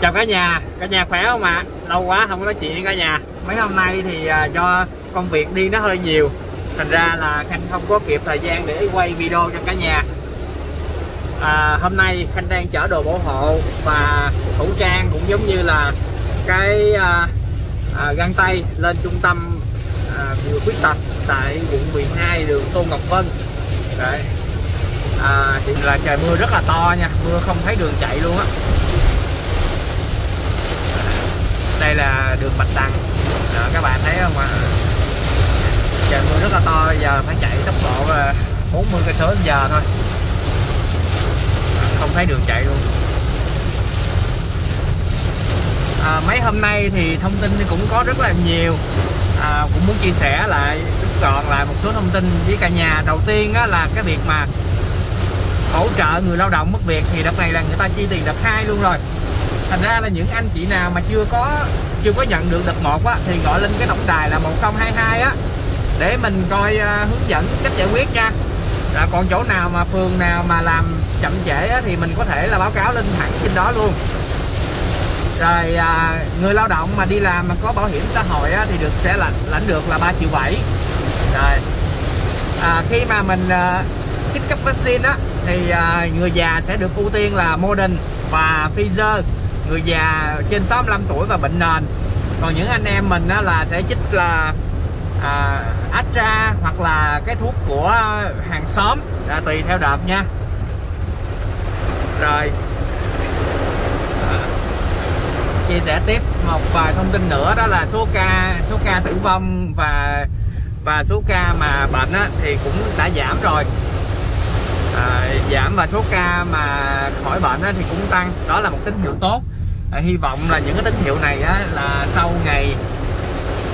chào cả nhà cả nhà khỏe không ạ? Lâu quá không có nói chuyện với cả nhà. Mấy hôm nay thì à, do công việc đi nó hơi nhiều thành ra là khanh không có kịp thời gian để quay video cho cả nhà. À, hôm nay khanh đang chở đồ bảo hộ và khẩu trang cũng giống như là cái à, à, găng tay lên trung tâm à, người khuyết tật tại quận 12 đường Tô Ngọc Vân. Đấy. À, thì là trời mưa rất là to nha mưa không thấy đường chạy luôn á đây là đường Bạch Đằng. Đó, các bạn thấy không ạ? Trời mưa rất là to giờ phải chạy tốc độ ờ, 40 cây số giờ thôi. Không thấy đường chạy luôn. À, mấy hôm nay thì thông tin cũng có rất là nhiều. À, cũng muốn chia sẻ lại rút gọn lại một số thông tin với cả nhà. Đầu tiên á, là cái việc mà hỗ trợ người lao động mất việc thì đợt này là người ta chi tiền đợt hai luôn rồi thành ra là những anh chị nào mà chưa có chưa có nhận được đợt một á, thì gọi lên cái tổng đài là 1022 á để mình coi uh, hướng dẫn cách giải quyết nha. À, còn chỗ nào mà phường nào mà làm chậm trễ á, thì mình có thể là báo cáo lên thẳng trên đó luôn. Rồi à, người lao động mà đi làm mà có bảo hiểm xã hội á, thì được sẽ là lãnh được là 3 triệu 7 rồi à, khi mà mình à, chích cấp vaccine á thì à, người già sẽ được ưu tiên là Modern và Pfizer người già trên 65 tuổi và bệnh nền. Còn những anh em mình á, là sẽ chích là à, Astra hoặc là cái thuốc của hàng xóm. Là tùy theo đợt nha. Rồi. À, chia sẻ tiếp một vài thông tin nữa đó là số ca số ca tử vong và và số ca mà bệnh á, thì cũng đã giảm rồi. À, giảm và số ca mà khỏi bệnh á, thì cũng tăng. Đó là một tín hiệu tốt à, hy vọng là những cái tín hiệu này á, là sau ngày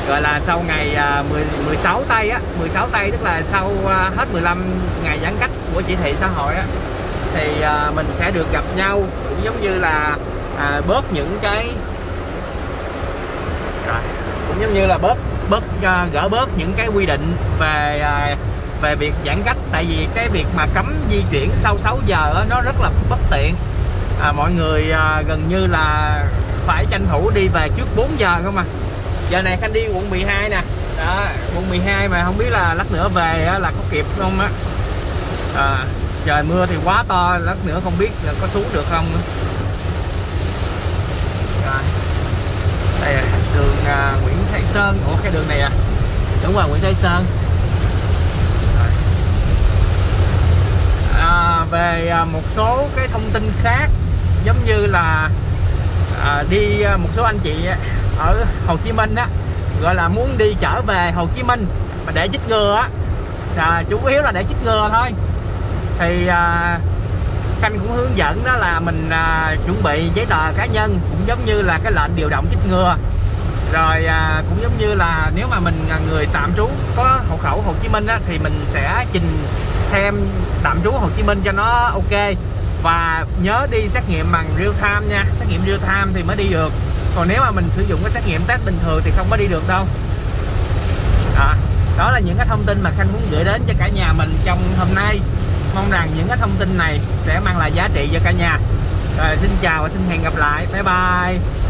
gọi là sau ngày à, 10, 16 tây á 16 tây tức là sau à, hết 15 ngày giãn cách của chỉ thị xã hội á thì à, mình sẽ được gặp nhau cũng giống như là à, bớt những cái rồi cũng giống như là bớt bớt à, gỡ bớt những cái quy định về à, về việc giãn cách. Tại vì cái việc mà cấm di chuyển sau 6 giờ đó, nó rất là bất tiện à, mọi người à, gần như là phải tranh thủ đi về trước 4 giờ không à? Giờ này khanh đi quận 12 nè. Đó quận 12 mà không biết là lát nữa về là có kịp không á. À, trời mưa thì quá to lát nữa không biết là có xuống được không nữa. Rồi. Đây là đường à, Nguyễn Thái Sơn. Ủa cái đường này à? Đúng rồi Nguyễn Thái Sơn. À, về à, một số cái thông tin khác giống như là à, đi à, một số anh chị ở Hồ Chí Minh á gọi là muốn đi trở về Hồ Chí Minh mà để chích ngừa á à, chủ yếu là để chích ngừa thôi. Thì à, khanh cũng hướng dẫn đó là mình à, chuẩn bị giấy tờ cá nhân cũng giống như là cái lệnh điều động chích ngừa. Rồi à, cũng giống như là nếu mà mình là người tạm trú có hộ khẩu Hồ Chí Minh á, thì mình sẽ trình thêm tạm trú Hồ Chí Minh cho nó ok và nhớ đi xét nghiệm bằng real time nha. Xét nghiệm real time thì mới đi được. Còn nếu mà mình sử dụng cái xét nghiệm test bình thường thì không có đi được đâu. Đó, đó là những cái thông tin mà khanh muốn gửi đến cho cả nhà mình trong hôm nay. Mong rằng những cái thông tin này sẽ mang lại giá trị cho cả nhà. Rồi xin chào và xin hẹn gặp lại. Bye bye.